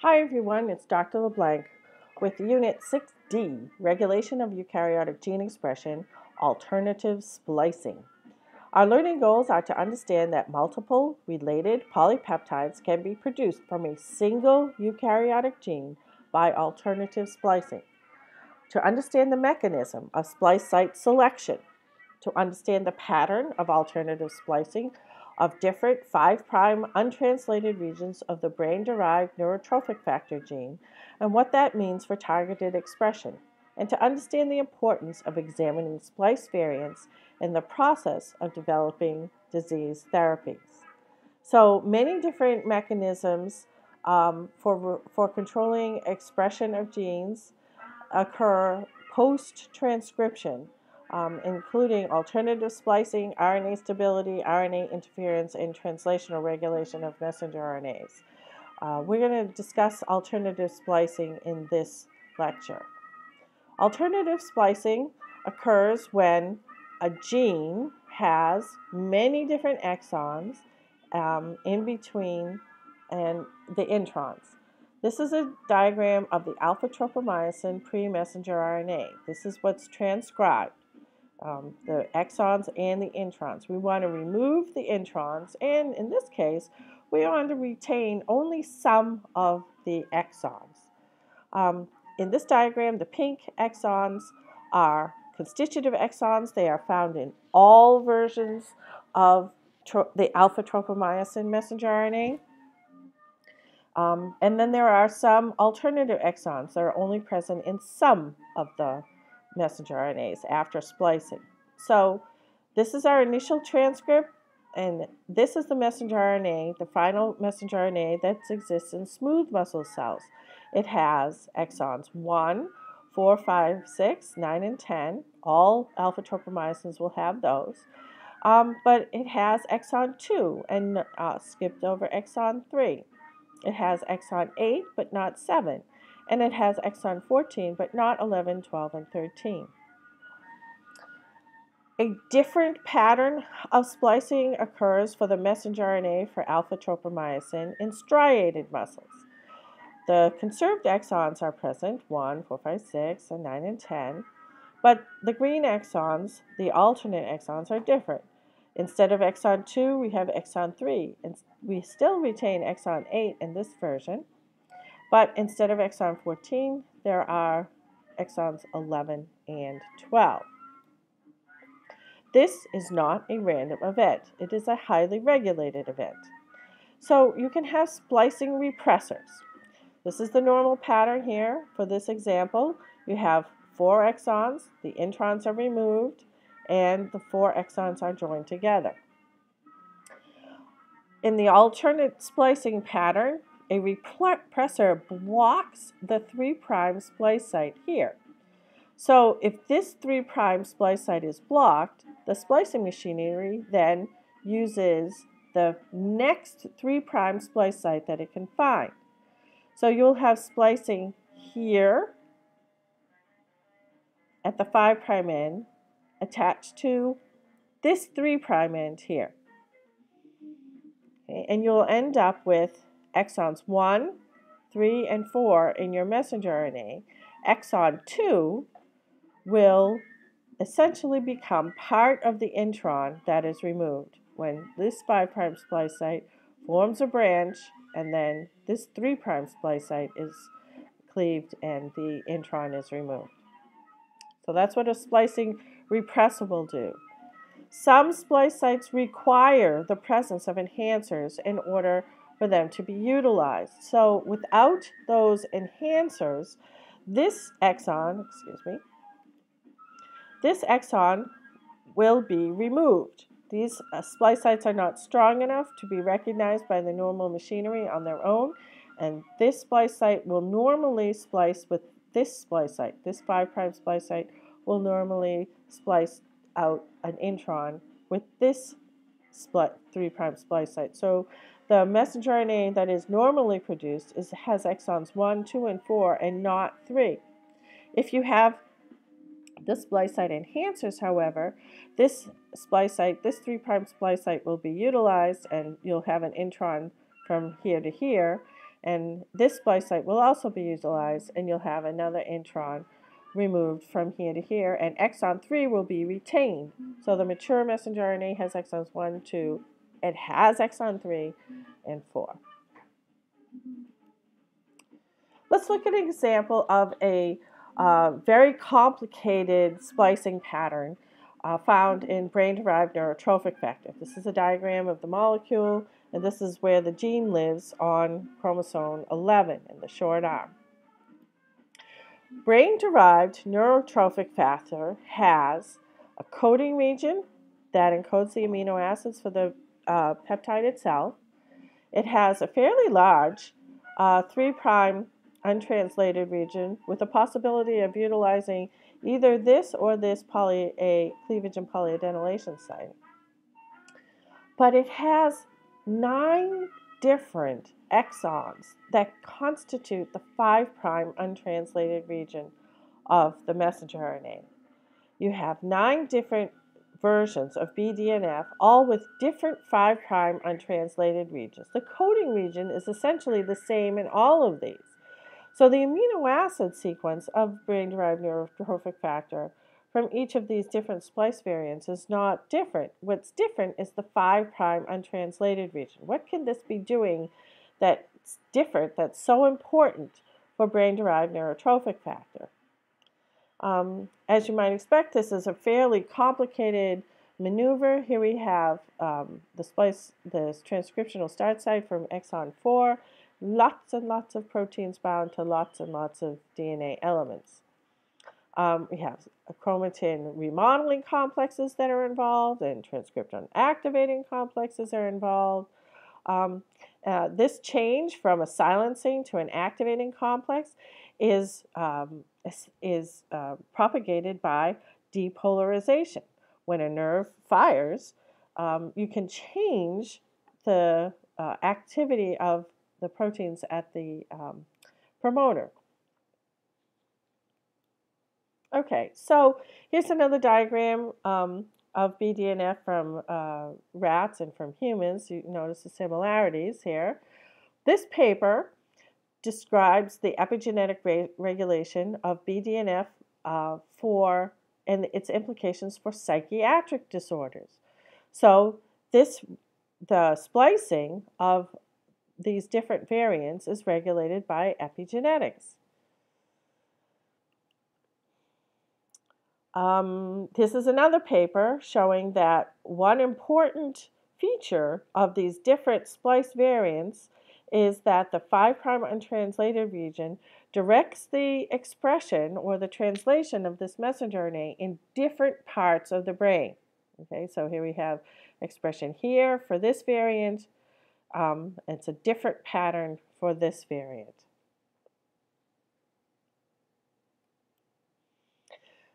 Hi everyone, it's Dr. LeBlanc with Unit 6D, Regulation of Eukaryotic Gene Expression, Alternative Splicing. Our learning goals are to understand that multiple related polypeptides can be produced from a single eukaryotic gene by alternative splicing, to understand the mechanism of splice site selection, to understand the pattern of alternative splicing of different 5' untranslated regions of the brain derived neurotrophic factor gene and what that means for targeted expression, and to understand the importance of examining splice variants in the process of developing disease therapies. So, many different mechanisms um, for, for controlling expression of genes occur post transcription um, including alternative splicing, RNA stability, RNA interference, and translational regulation of messenger RNAs. Uh, we're going to discuss alternative splicing in this lecture. Alternative splicing occurs when a gene has many different exons um, in between and the introns. This is a diagram of the alpha tropomyosin pre-messenger RNA. This is what's transcribed um, the exons and the introns. We want to remove the introns, and in this case, we want to retain only some of the exons. Um, in this diagram, the pink exons are constitutive exons. They are found in all versions of the alpha tropomyosin messenger RNA. Um, and then there are some alternative exons that are only present in some of the messenger RNAs after splicing. So this is our initial transcript, and this is the messenger RNA, the final messenger RNA that exists in smooth muscle cells. It has exons 1, 4, 5, 6, 9, and 10. All alpha tropomyosins will have those. Um, but it has exon 2 and uh, skipped over exon 3. It has exon 8, but not 7 and it has exon 14 but not 11, 12, and 13. A different pattern of splicing occurs for the messenger RNA for alpha tropomyosin in striated muscles. The conserved exons are present 1, 4, 5, 6, and 9 and 10, but the green exons, the alternate exons, are different. Instead of exon 2, we have exon 3, and we still retain exon 8 in this version. But instead of exon 14, there are exons 11 and 12. This is not a random event. It is a highly regulated event. So you can have splicing repressors. This is the normal pattern here for this example. You have four exons, the introns are removed, and the four exons are joined together. In the alternate splicing pattern, a repressor blocks the 3' splice site here. So if this 3' splice site is blocked, the splicing machinery then uses the next 3' splice site that it can find. So you'll have splicing here at the 5' end attached to this 3' end here. Okay, and you'll end up with exons 1, 3, and 4 in your messenger RNA, exon 2 will essentially become part of the intron that is removed when this 5' splice site forms a branch and then this 3' splice site is cleaved and the intron is removed. So that's what a splicing repressor will do. Some splice sites require the presence of enhancers in order for them to be utilized. So without those enhancers, this exon, excuse me, this exon will be removed. These uh, splice sites are not strong enough to be recognized by the normal machinery on their own, and this splice site will normally splice with this splice site. This 5' splice site will normally splice out an intron with this 3' splice site. So the messenger RNA that is normally produced is, has exons 1, 2, and 4, and not 3. If you have the splice site enhancers, however, this splice site, this 3' splice site will be utilized and you'll have an intron from here to here. And this splice site will also be utilized, and you'll have another intron removed from here to here, and exon 3 will be retained. So the mature messenger RNA has exons 1, 2, it has exon 3 and 4. Let's look at an example of a uh, very complicated splicing pattern uh, found in brain-derived neurotrophic factor. This is a diagram of the molecule, and this is where the gene lives on chromosome 11 in the short arm. Brain-derived neurotrophic factor has a coding region that encodes the amino acids for the uh, peptide itself. It has a fairly large uh, 3' untranslated region with the possibility of utilizing either this or this poly A cleavage and polyadenylation site. But it has nine different exons that constitute the 5' untranslated region of the messenger RNA. You have nine different versions of BDNF, all with different 5' untranslated regions. The coding region is essentially the same in all of these. So the amino acid sequence of brain-derived neurotrophic factor from each of these different splice variants is not different. What's different is the 5' untranslated region. What can this be doing that's different, that's so important for brain-derived neurotrophic factor? Um, as you might expect, this is a fairly complicated maneuver. Here we have um, the splice, the transcriptional start site from exon 4 lots and lots of proteins bound to lots and lots of DNA elements. Um, we have chromatin remodeling complexes that are involved and transcription activating complexes are involved. Um, uh, this change from a silencing to an activating complex is, um, is, is uh, propagated by depolarization. When a nerve fires, um, you can change the uh, activity of the proteins at the um, promoter. Okay, so here's another diagram um, of BDNF from uh, rats and from humans. You notice the similarities here. This paper describes the epigenetic re regulation of BDNF uh, for and its implications for psychiatric disorders. So this the splicing of these different variants is regulated by epigenetics. Um, this is another paper showing that one important feature of these different splice variants is that the 5' untranslated region directs the expression or the translation of this messenger RNA in different parts of the brain. Okay, so here we have expression here for this variant, um, it's a different pattern for this variant.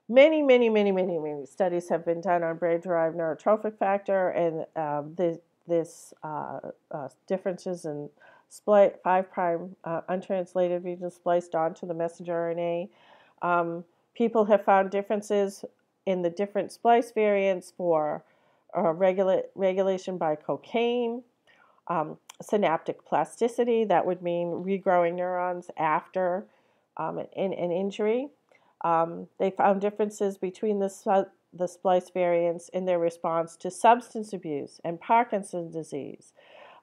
Many, many, many, many, many studies have been done on brain-derived neurotrophic factor and um, this, this uh, uh, differences in split 5' prime uh, untranslated regions spliced onto the messenger RNA. Um, people have found differences in the different splice variants for uh, regula regulation by cocaine, um, synaptic plasticity, that would mean regrowing neurons after um, an, an, injury. Um, they found differences between the, the splice variants in their response to substance abuse and Parkinson's disease.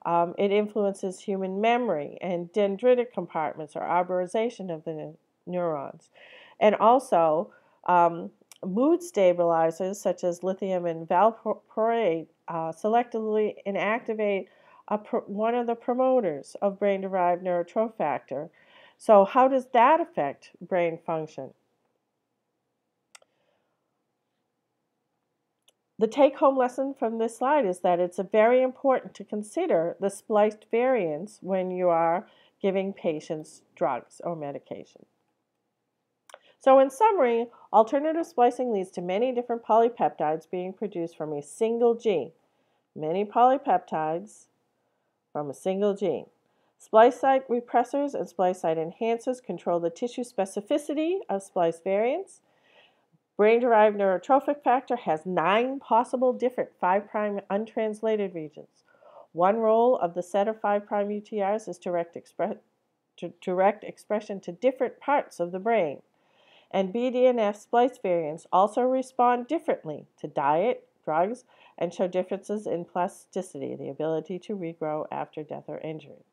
Um, it influences human memory and dendritic compartments or arborization of the neurons. And also, um, mood stabilizers such as lithium and valproate uh, selectively inactivate one of the promoters of brain derived neurotrophic factor. So, how does that affect brain function? The take home lesson from this slide is that it's very important to consider the spliced variants when you are giving patients drugs or medication. So, in summary, alternative splicing leads to many different polypeptides being produced from a single gene. Many polypeptides from a single gene. Splice site repressors and splice site enhancers control the tissue specificity of splice variants. Brain-derived neurotrophic factor has nine possible different 5' untranslated regions. One role of the set of 5' UTRs is direct, to direct expression to different parts of the brain. And BDNF splice variants also respond differently to diet, drugs, and show differences in plasticity, the ability to regrow after death or injury.